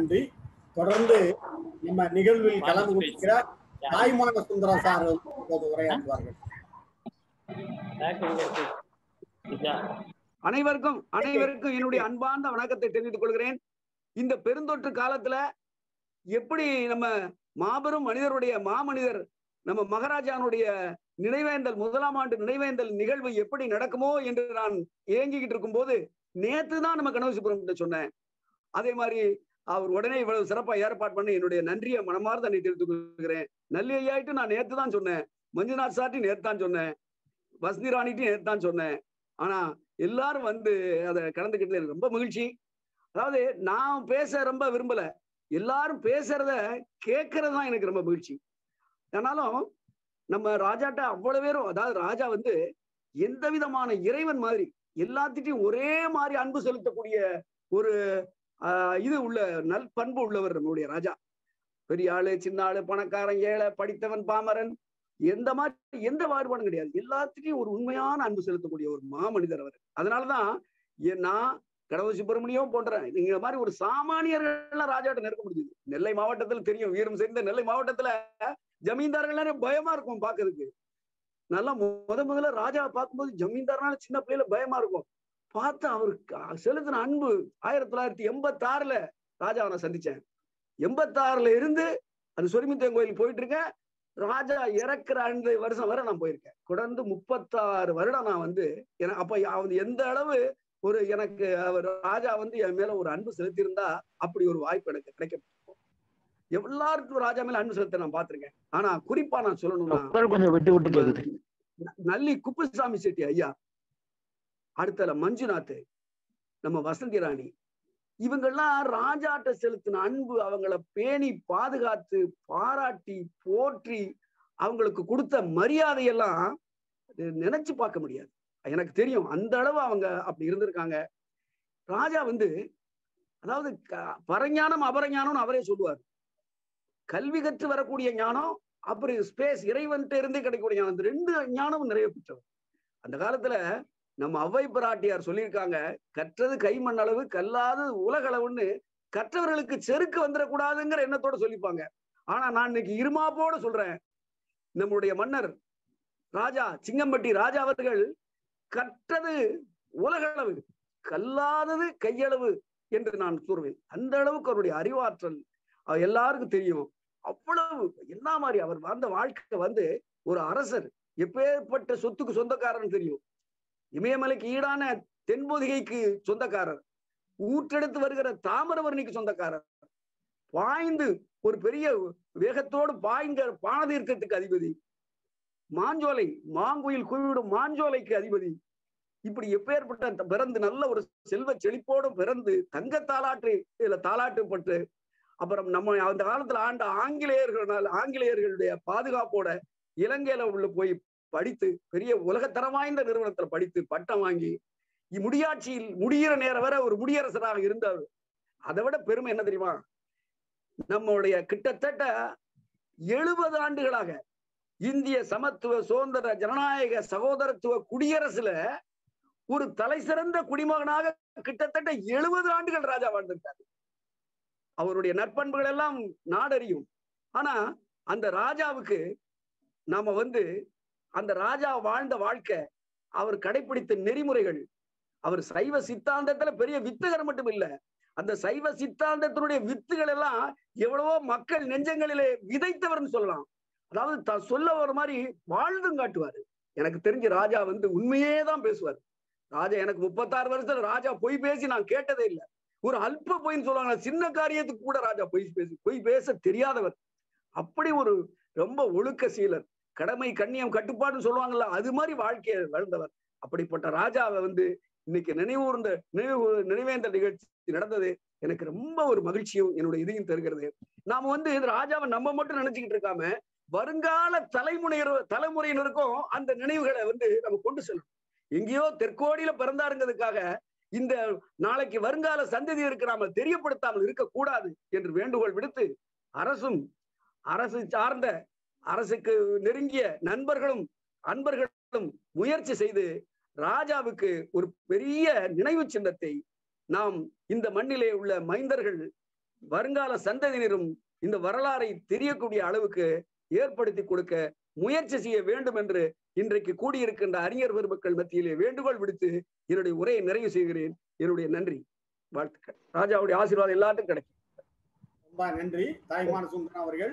நன்றி தொடர்ந்து நம்ம நிகழ்வில் கலந்து கொண்டிருக்கிறார் தாய்மான சுந்தரம் சார் உரையாற்றுவார்கள். அனைவருக்கும் அனைவருக்கும் என்னுடைய அன்பார்ந்த வணக்கத்தை தெரிவித்துக் கொள்கிறேன். இந்த பெருந்தொற்று காலத்துல எப்படி நம்ம மாபெரும் மனிதருடைய மாமனிதர் நம்ம மகாராஜானுடைய நினைவேந்தல் முதலாம் ஆண்டு நினைவேந்தல் நிகழ்வு எப்படி நடக்குமோ என்று நான் ஏங்கிக்கிட்டு இருக்கும்போது நேத்து தான் நம்ம கனவு சுப்பிரமணியம் சொன்னேன். அதே மாதிரி அவர் உடனே இவ்வளவு சிறப்பா ஏற்பாடு பண்ணி என்னுடைய நன்றியை மனமார்ந்த அன்னை தெரிவித்துக் கொள்கிறேன் நல்லையாயிட்டு நான் நேத்து தான் சொன்னேன். மஞ்சுநாத் சார்ட்டி நேத்து தான் சொன்னேன். வசந்தி ராணிட்டி நேத்து தான் சொன்னேன். ஆனா எல்லாரும் வந்து அதை கலந்துக்கிட்டு எனக்கு ரொம்ப மகிழ்ச்சி. அதாவது நான் பேச ரொம்ப விரும்பல. எல்லாரும் பேசுறத கேட்கறது தான் எனக்கு ரொம்ப மகிழ்ச்சி. ஆனாலும் நம்ம ராஜாட்ட அவ்வளவு பேரும் அதாவது ராஜா வந்து எந்த விதமான இறைவன் மாதிரி எல்லாத்திட்டையும் ஒரே மாதிரி அன்பு செலுத்தக்கூடிய ஒரு இது உள்ள நல் பண்பு உள்ளவர் நம்முடைய ராஜா. பெரிய ஆளு சின்ன ஆளு பணக்காரன் ஏழை படித்தவன் பாமரன். எந்த மாதிரி எந்த வாறுபாடும் கிடையாது. எல்லாத்துக்கும் ஒரு உண்மையான அன்பு செலுத்தக்கூடிய ஒரு மாமனிதர் அவர். அதனாலதான் நான் கடவுள் சுப்பிரமணியம் போன்ற நீங்க மாதிரி ஒரு சாமானியர்கள் ராஜாட்ட நெருக்க முடிஞ்சது. நெல்லை மாவட்டத்துல தெரியும். வீரம் சேர்ந்த நெல்லை மாவட்டத்துல ஜமீன்தார்கள் பயமா இருக்கும் பாக்குறதுக்கு. நல்லா முத முதல்ல ராஜாவை பார்க்கும்போது ஜமீன்தார்னால சின்ன பிள்ளையில பயமா இருக்கும். பார்த்தா அவருக்கு செலுத்தின அன்பு ஆயிரத்தி தொள்ளாயிரத்தி எண்பத்தி ஆறுல ராஜாவை நான் சந்திச்சேன் எண்பத்தாறுல இருந்து அந்த சொரிமுத்தன் கோயில் போயிட்டு இருக்கேன் ராஜா இறக்குற அந்த வருஷம் வரை நான் போயிருக்கேன் தொடர்ந்து முப்பத்தாறு வருடம் நான் வந்து என- அப்ப அவன் எந்த அளவு ஒரு எனக்கு அவர் ராஜா வந்து என் மேல ஒரு அன்பு செலுத்தியிருந்தா அப்படி ஒரு வாய்ப்பு எனக்கு கிடைக்கப்பட்டிருக்கும் எல்லாருக்கும் ராஜா மேல அன்பு செலுத்த நான் பார்த்திருக்கேன் ஆனா குறிப்பா நான் சொல்லணும்னா குரல் கொஞ்சம் விட்டு விட்டு கேக்குது நல்லி குப்புசாமி செட்டி ஐயா அடுத்தல மஞ்சுநாத் நம்ம வசந்தி ராணி. இவங்கெல்லாம் ராஜாட்ட செலுத்தின அன்பு அவங்கள பேணி பாதுகாத்து பாராட்டி போற்றி அவங்களுக்கு கொடுத்த மரியாதையெல்லாம் நினைச்சு பார்க்க முடியாது. எனக்கு தெரியும் அந்த அளவு அவங்க அப்படி இருந்திருக்காங்க. ராஜா வந்து அதாவது க- பரஞானம் அபரஞானம்னு அவரே சொல்லுவார். கல்வி கற்று வரக்கூடிய ஞானம் அப்புறம் ஸ்பேஸ் இறைவன்கிட்ட இருந்தே கிடைக்கக்கூடிய ஞானம் இந்த ரெண்டு ஞானமும் நிறைய பெற்றவர். அந்த காலத்துல நம்ம அவ்வை பிராட்டியார் சொல்லியிருக்காங்க கற்றது கைமண் அளவு கல்லாதது உலக அளவுன்னு கற்றவர்களுக்கு செருக்கு வந்துடக்கூடாதுங்கிற எண்ணத்தோட சொல்லிப்பாங்க. ஆனா நான் இன்னைக்கு இருமாப்போட சொல்றேன். நம்முடைய மன்னர் ராஜா சிங்கம்பட்டி ராஜா அவர்கள் கற்றது உலக அளவு கல்லாதது கையளவு என்று நான் கூறுவேன். அந்த அளவுக்கு அவருடைய அறிவாற்றல் எல்லாருக்கும் தெரியும். அவ்வளவு என்ன மாதிரி அவர் வாழ்ந்த வாழ்க்கை வந்து ஒரு அரசர் எப்பேற்பட்ட சொத்துக்கு சொந்தக்காரன்னு தெரியும். இமயமலைக்கு ஈடான தென்பொதிகைக்கு சொந்தக்காரர். ஊற்றெடுத்து வருகிற தாமிரவர்ணிக்கு சொந்தக்காரர். பாய்ந்து ஒரு பெரிய வேகத்தோடு பாய்ந்த பானதீர்க்கத்துக்கு அதிபதி. மாஞ்சோலை மாங்குயில் குவிடும் மாஞ்சோலைக்கு அதிபதி. இப்படி எப்பேற்பட்ட பிறந்து நல்ல ஒரு செல்வ செழிப்போடும் பிறந்து தங்க தாலாற்று இதுல தாலாட்டுப்பட்டு அப்புறம் நம்ம அந்த காலத்துல ஆண்ட ஆங்கிலேயர்கள் ஆங்கிலேயர்களுடைய பாதுகாப்போட இலங்கையில உள்ள போய் படித்து பெரிய உலகத்தரம் வாய்ந்த நிறுவனத்துல படித்து பட்டம் வாங்கி இம்முடியாட்சியில் முடியாட்சியில் முடிகிற நேரம் வரை ஒரு முடியரசராக இருந்தார். அதை விட பெருமை என்ன தெரியுமா? நம்மளுடைய கிட்டத்தட்ட எழுபது ஆண்டுகளாக இந்திய சமத்துவ சுதந்திர ஜனநாயக சகோதரத்துவ குடியரசுல ஒரு தலை சிறந்த குடிமகனாக கிட்டத்தட்ட எழுபது ஆண்டுகள் ராஜா வாழ்ந்திருக்காரு. அவருடைய நற்பண்புகள் எல்லாம் நாடறியும். ஆனா அந்த ராஜாவுக்கு நாம வந்து அந்த ராஜா வாழ்ந்த வாழ்க்கை அவர் கடைபிடித்த நெறிமுறைகள் அவர் சைவ சித்தாந்தத்துல பெரிய வித்தகர் மட்டும் இல்ல அந்த சைவ சித்தாந்தத்தினுடைய வித்துகள் எல்லாம் எவ்வளவோ மக்கள் நெஞ்சங்களிலே விதைத்தவர்னு சொல்லலாம். அதாவது த- சொல்ல ஒரு மாதிரி வாழ்ந்தும் காட்டுவாரு. எனக்கு தெரிஞ்சு ராஜா வந்து உண்மையே தான் பேசுவார். ராஜா எனக்கு முப்பத்தாறு வருஷத்துல ராஜா பொய் பேசி நான் கேட்டதே இல்லை. ஒரு அல்ப பொய்ன்னு சொல்லுவாங்க. சின்ன காரியத்துக்கு கூட ராஜா பொய் பேசி பொய் பேச தெரியாதவர். அப்படி ஒரு ரொம்ப ஒழுக்க சீலர். கடமை கண்ணியம் கட்டுப்பாடுன்னு சொல்லுவாங்கல்ல அது மாதிரி வாழ்க்கையை வாழ்ந்தவர். அப்படிப்பட்ட ராஜாவை வந்து இன்னைக்கு நினைவூர்ந்த நினைவு நினைவேந்த நிகழ்ச்சி நடந்தது. எனக்கு ரொம்ப ஒரு மகிழ்ச்சியும் என்னுடைய இதையும் தருகிறது. நாம வந்து இந்த ராஜாவை நம்ம மட்டும் நினைச்சுக்கிட்டு இருக்காம வருங்கால தலைமுறையினர் தலைமுறையினருக்கும் அந்த நினைவுகளை வந்து நம்ம கொண்டு செல்லணும். எங்கேயோ தெற்கோடியில பிறந்தாருங்கிறதுக்காக இந்த நாளைக்கு வருங்கால சந்ததி இருக்கிறாம தெரியப்படுத்தாமல் இருக்கக்கூடாது என்று வேண்டுகோள் விடுத்து அரசும் அரசு சார்ந்த அரசுக்கு நெருங்கிய நண்பர்களும் அன்பர்களும் முயற்சி செய்து ராஜாவுக்கு ஒரு பெரிய நினைவு சின்னத்தை நாம் இந்த மண்ணிலே உள்ள மைந்தர்கள் வருங்கால சந்ததியினரும் இந்த வரலாறை தெரியக்கூடிய அளவுக்கு ஏற்படுத்தி கொடுக்க முயற்சி செய்ய வேண்டும் என்று இன்றைக்கு கூடியிருக்கின்ற அறிஞர் பெருமக்கள் மத்தியிலே வேண்டுகோள் விடுத்து என்னுடைய உரையை நிறைவு செய்கிறேன். என்னுடைய நன்றி வாழ்த்துக்கள். ராஜாவுடைய ஆசீர்வாதம் எல்லாத்துக்கும் கிடைக்கும். ரொம்ப நன்றி. தாய்மான சுந்தரன் அவர்கள்.